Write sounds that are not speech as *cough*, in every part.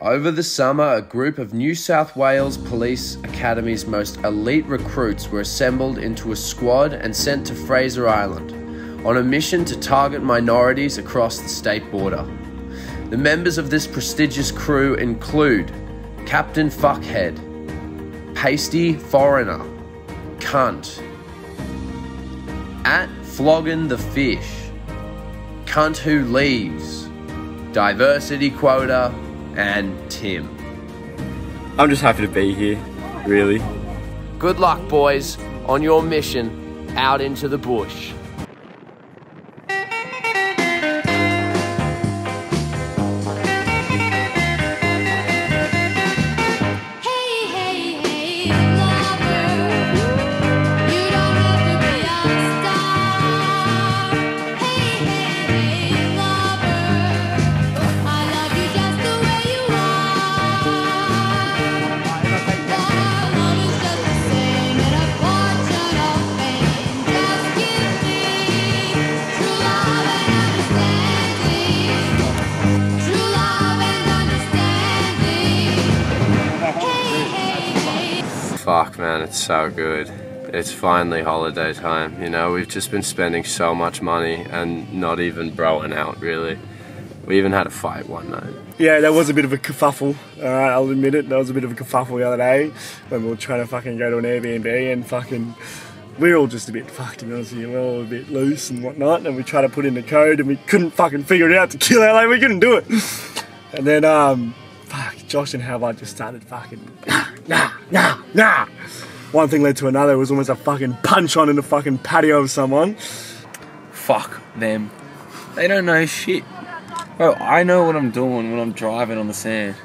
Over the summer, a group of New South Wales Police Academy's most elite recruits were assembled into a squad and sent to Fraser Island on a mission to target minorities across the state border. The members of this prestigious crew include Captain Fuckhead, Pasty Foreigner, Cunt, at Flogging the Fish, Cunt Who Leaves, Diversity Quota, and Tim. I'm just happy to be here, really. Good luck, boys, on your mission out into the bush. Fuck, man, it's so good. It's finally holiday time. You know, we've just been spending so much money and not even broing out, really. We even had a fight one night. Yeah, that was a bit of a kerfuffle. Alright, I'll admit it. That was a bit of a kerfuffle the other day when we were trying to fucking go to an Airbnb and fucking. We are all just a bit fucked, to be honest with you. We are all a bit loose and whatnot, and we tried to put in the code and we couldn't fucking figure it out to kill LA. we couldn't do it. And then, um, fuck, Josh and Howard just started fucking. Nah, nah, nah. One thing led to another. It was almost a fucking punch on in the fucking patio of someone. Fuck them. They don't know shit. Bro, I know what I'm doing when I'm driving on the sand.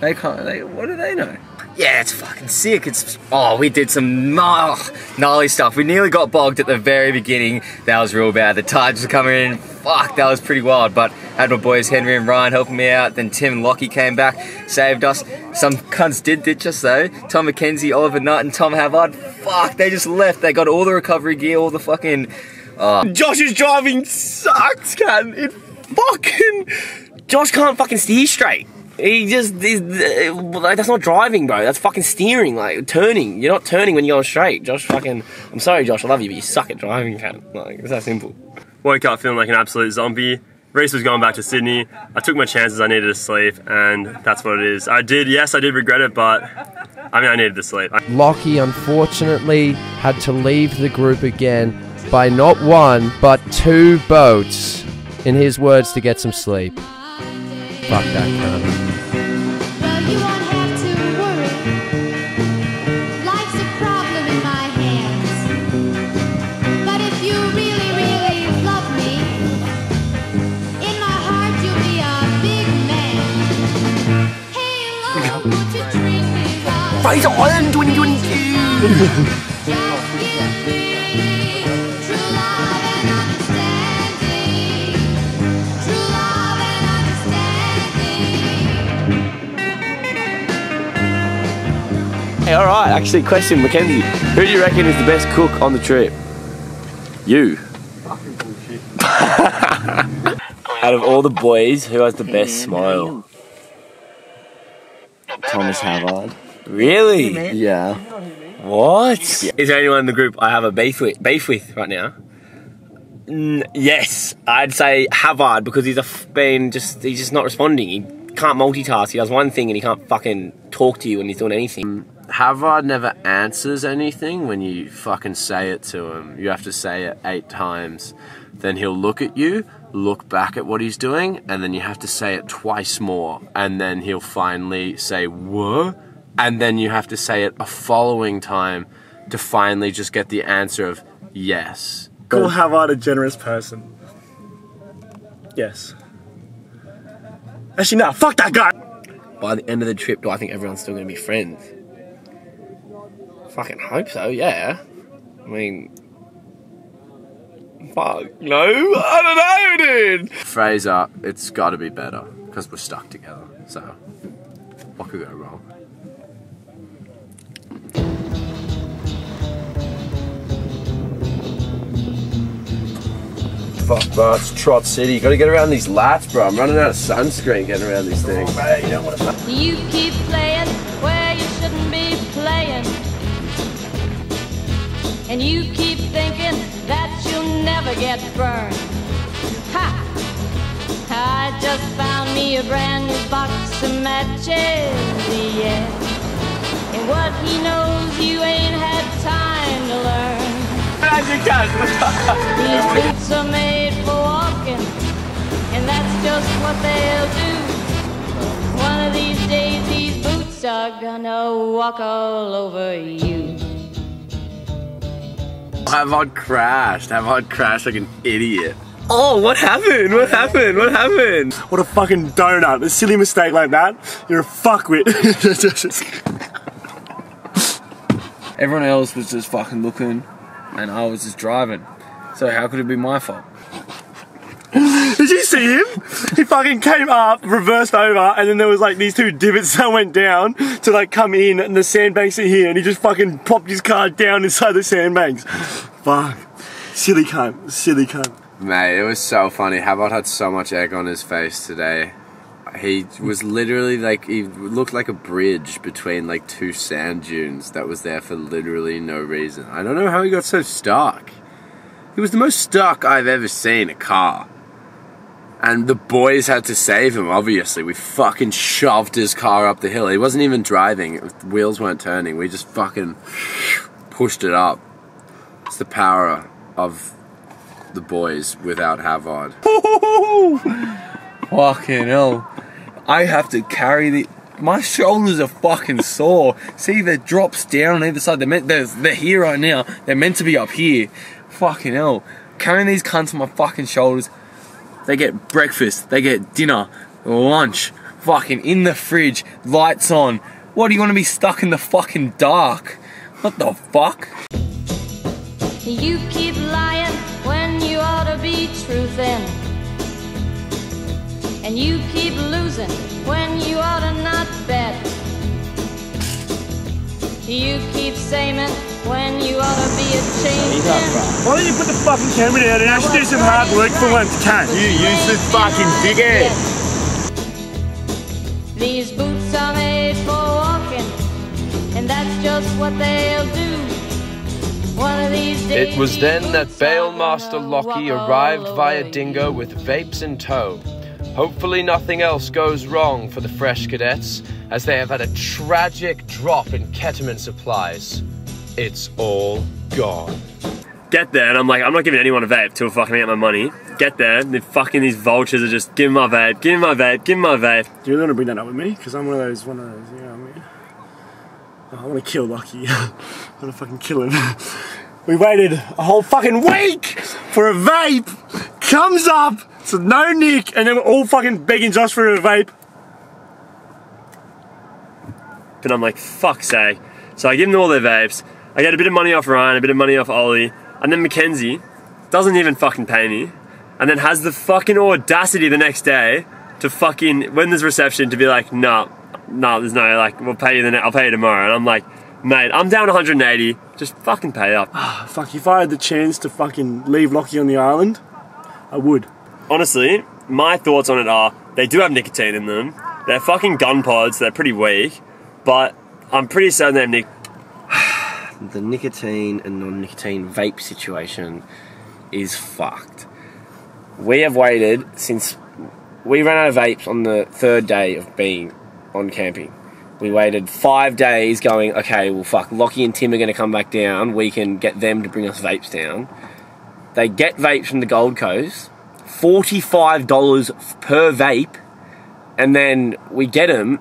They can't. They, what do they know? Yeah, it's fucking sick. It's oh, we did some gnar- oh, gnarly stuff. We nearly got bogged at the very beginning. That was real bad. The tides were coming in. Fuck, that was pretty wild. But I had my boys Henry and Ryan helping me out. Then Tim and Lockie came back, saved us. Some cunts did ditch us though. Tom McKenzie, Oliver Nutt, and Tom Havard. Fuck, they just left. They got all the recovery gear, all the fucking. Josh's driving sucks, can it? fucking Josh can't fucking steer straight. He just he's, uh, like, that's not driving, bro. That's fucking steering, like turning. You're not turning when you're going straight. Josh, fucking. I'm sorry, Josh. I love you, but you suck at driving, can Like it's that simple. Woke up feeling like an absolute zombie. Race was going back to Sydney. I took my chances. I needed to sleep, and that's what it is. I did, yes, I did regret it, but I mean, I needed to sleep. Lockie unfortunately had to leave the group again by not one but two boats, in his words, to get some sleep. Fuck that cunt. And understanding. Hey, all right. Actually, question, Mackenzie. Who do you reckon is the best cook on the trip? You. *laughs* Out of all the boys, who has the best smile? Thomas Havard. Really? Yeah. What? Is there anyone in the group I have a beef with, beef with right now? Mm, yes, I'd say Havard because he's a f- been just he's just not responding. He can't multitask. He does one thing and he can't fucking talk to you when he's doing anything. Havard never answers anything when you fucking say it to him. You have to say it eight times. Then he'll look at you, look back at what he's doing, and then you have to say it twice more. And then he'll finally say, What? And then you have to say it a following time to finally just get the answer of yes. Call Havard a generous person. Yes. Actually, no, fuck that guy! By the end of the trip, do I think everyone's still gonna be friends? Fucking hope so. Yeah. I mean. Fuck no, I don't know, dude. Fraser, it's got to be better because we're stuck together. So, what could go wrong? Fuck, bro, it's Trot City. Gotta get around these lats, bro. I'm running out of sunscreen getting around these things. You don't wanna... You keep playing where you shouldn't be playing. And you keep thinking that you'll never get burned. Ha! I just found me a brand new box of matches, yeah. And what he knows you ain't had time to learn. These boots are made for walking, and that's just what they'll do. One of these days, these boots are gonna walk all over you. Have I crashed? Have I crashed like an idiot? Oh, what happened? What happened? What happened? What a fucking donut. A silly mistake like that, you're a fuckwit. *laughs* Everyone else was just fucking looking, and I was just driving. So how could it be my fault? Did you see him? He fucking came up, reversed over, and then there was like these two divots *laughs* that went down to like come in, and the sandbanks are here, and he just fucking popped his car down inside the sandbanks. Fuck. Silly cunt. Silly cunt. Mate, it was so funny. Havard had so much egg on his face today. He was literally like, he looked like a bridge between like two sand dunes that was there for literally no reason. I don't know how he got so stuck. He was the most stuck I've ever seen a car. And the boys had to save him, obviously. We fucking shoved his car up the hill. He wasn't even driving, the wheels weren't turning. We just fucking pushed it up. It's the power of the boys without Havard. Fucking hell. I have to carry the. My shoulders are fucking sore. See, the drops down on either side. They're, meant, they're, they're here right now. They're meant to be up here. Fucking hell. Carrying these cunts on my fucking shoulders. They get breakfast. They get dinner. Lunch. Fucking in the fridge. Lights on. What do you want to be stuck in the fucking dark? What the fuck? You keep lying when you ought to be truthing. And you keep losing when you ought to not bet. You keep saying when you ought to be a changing. Why don't you put the fucking camera down and actually do some hard work for once, cunt? You useless fucking dickhead. These boots are made for walking, and that's just what they'll do. One of these days, It was then that boots are Bailmaster Lockie arrived via. Dingo with vapes in tow. Hopefully, nothing else goes wrong for the fresh cadets, as they have had a tragic drop in ketamine supplies. It's all gone. Get there, and I'm like, I'm not giving anyone a vape till fucking I get my money. Get there, and the fucking these vultures are just, give me my vape, give me my vape, give me my vape. Do you really want to bring that up with me? Because I'm one of those, one of those, you know what I mean? Oh, I want to kill Lucky. *laughs* I want to fucking kill him. *laughs* we waited a whole fucking week for a vape. Comes up, so no Nick, and then we're all fucking begging Josh for a vape. And I'm like, fuck's sake. So I give them all their vapes. I get a bit of money off Ryan, a bit of money off Ollie, and then Mackenzie doesn't even fucking pay me, and then has the fucking audacity the next day to fucking when there's reception to be like, nah, nah, there's no like, we'll pay you the ne- I'll pay you tomorrow, and I'm like, mate, I'm down 180, just fucking pay up. Ah, fuck, if I had the chance to fucking leave Lockie on the island, I would. Honestly, my thoughts on it are they do have nicotine in them. They're fucking Gunnpods. They're pretty weak, but I'm pretty certain they have nic- The nicotine and non nicotine vape situation is fucked. We have waited since we ran out of vapes on the third day of being on camping. We waited five days going, okay, well, fuck, Lockie and Tim are going to come back down. We can get them to bring us vapes down. They get vapes from the Gold Coast, $45 per vape, and then we get them,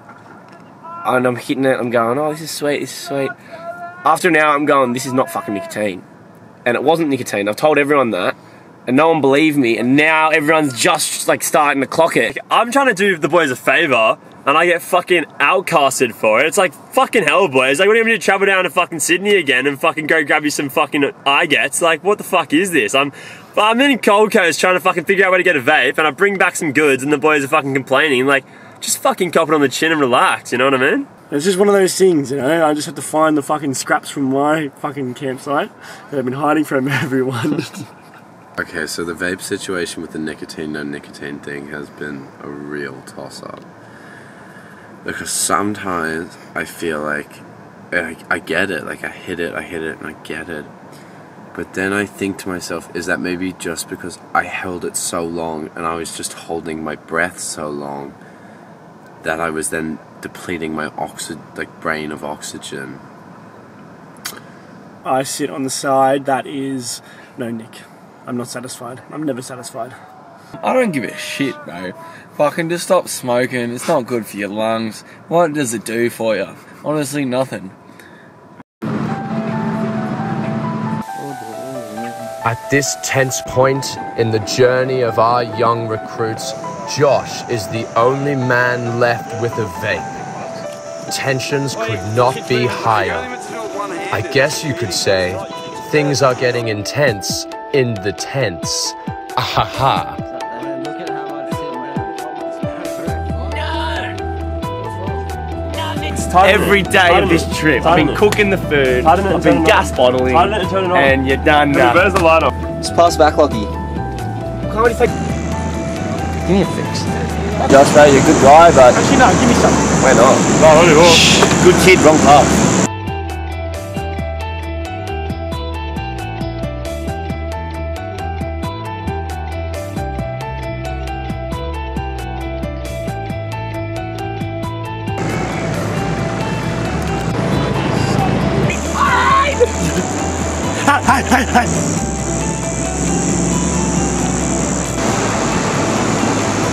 and I'm hitting it, I'm going, oh, this is sweet, this is sweet. After an hour, I'm going, this is not fucking nicotine. And it wasn't nicotine. I've told everyone that and no one believed me, and now everyone's just like starting to clock it. I'm trying to do the boys a favor, and I get fucking outcasted for it. It's like fucking hell, boys. Like, what do you want me to travel down to fucking Sydney again and fucking go grab you some fucking IGETs? Like, what the fuck is this? I'm, I'm in Gold Coast trying to fucking figure out where to get a vape, and I bring back some goods, and the boys are fucking complaining. Like, just fucking cop it on the chin and relax. You know what I mean? It's just one of those things, you know. I just have to find the fucking scraps from my fucking campsite that I've been hiding from *laughs* everyone. *laughs* Okay, so the vape situation with the nicotine no nicotine thing has been a real toss up. Because sometimes I feel like I, I get it, like I hit it, I hit it, and I get it. But then I think to myself, is that maybe just because I held it so long and I was just holding my breath so long that I was then depleting my oxy- like brain of oxygen? I sit on the side that is no Nick. I'm not satisfied. I'm never satisfied. I don't give a shit, bro. Fucking just stop smoking. It's not good for your lungs. What does it do for you? Honestly, nothing. At this tense point in the journey of our young recruits, Josh is the only man left with a vape. Tensions could not be higher. I guess you could say things are getting intense in the tents. Ahaha. Every day of this trip, I've been cooking the food, Tighten it and I've been turn gas bottling, and turn it on. and you're done Hey, now. Where's the lighter? Just pass back, Lockie. Can't really fake. Give me a fix. Josh, bro, you're a good guy, but Actually, no, give me some. why not? No, only more. Good kid, wrong path.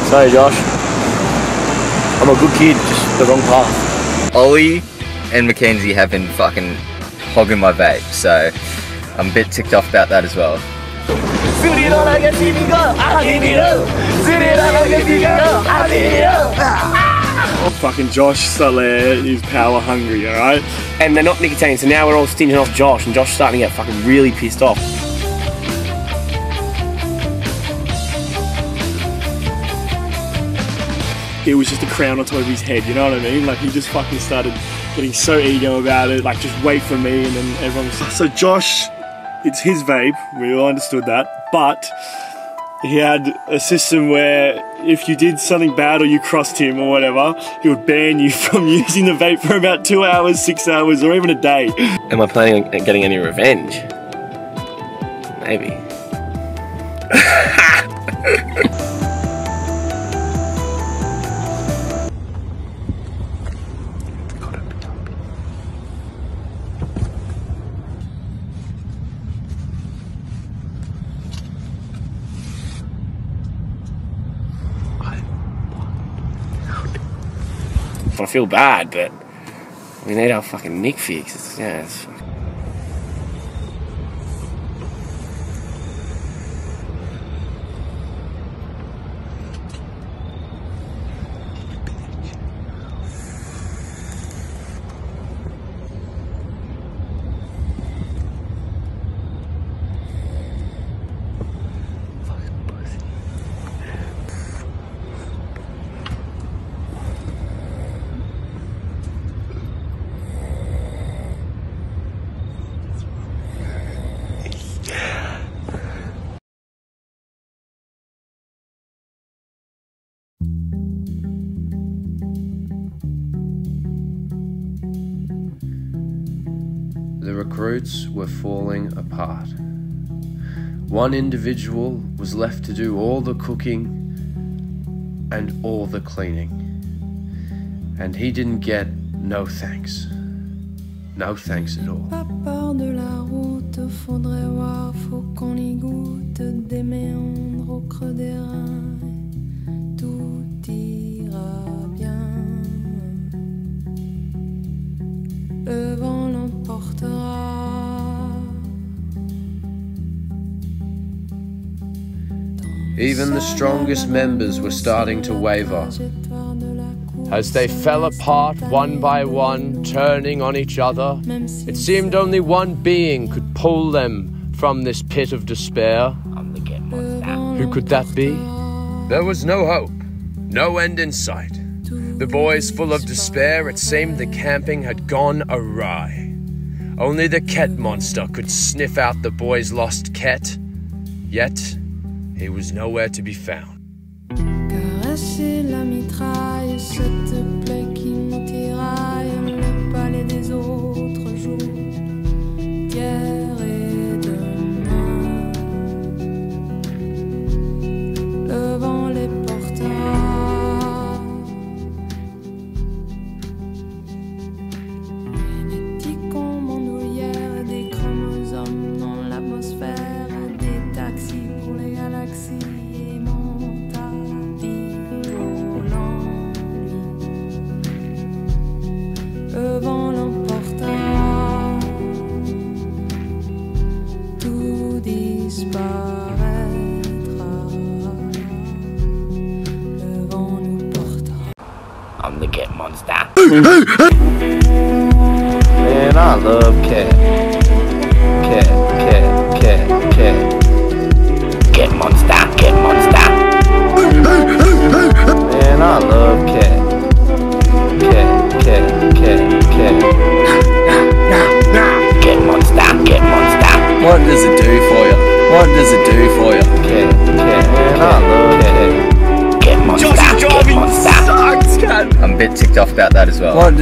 Sorry, Josh. I'm a good kid, just the wrong path. Ollie and Mackenzie have been fucking hogging my vape, so I'm a bit ticked off about that as well. Fucking Josh Soler is power hungry, alright? And they're not nicotine, so now we're all stinging off Josh, and Josh's starting to get fucking really pissed off. It was just a crown on top of his head, you know what I mean? Like he just fucking started getting so ego about it, like just wait for me, and then everyone was so Josh, it's his vape, we all understood that, but he had a system where if you did something bad or you crossed him or whatever, he would ban you *laughs* from using the vape for about two hours, six hours, or even a day. Am I planning on getting any revenge? Maybe. *laughs* feel bad, but we need our fucking Nick fix. Yeah, it's, The recruits were falling apart. One individual was left to do all the cooking and all the cleaning. And he didn't get no thanks. No thanks at all. Faut qu'on y goûte des méandres au creux des reins. Even the strongest members were starting to waver. As they fell apart one by one, turning on each other, it seemed only one being could pull them from this pit of despair. Who could that be? There was no hope, no end in sight. The boys, full of despair, it seemed the camping had gone awry. Only the Ket monster could sniff out the boys' lost Ket. Yet, he was nowhere to be found.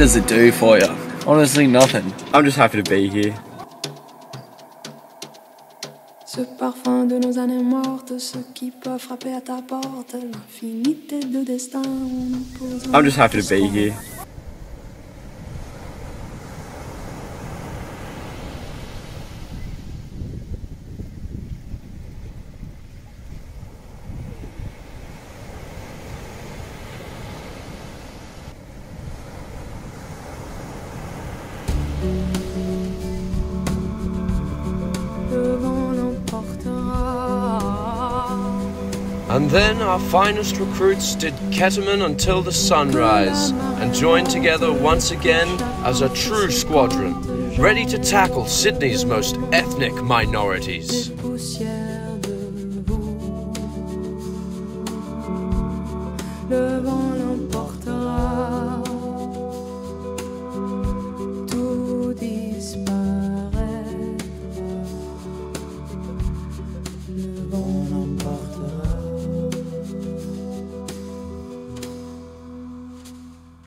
Does it do for you? Honestly, nothing. I'm just happy to be here. Ce parfum de nos années mortes, ce qui peut frapper à ta porte, l'infinité de destin où nous posons I'm just happy to be here. Then our finest recruits did ketamine until the sunrise and joined together once again as a true squadron, ready to tackle Sydney's most ethnic minorities.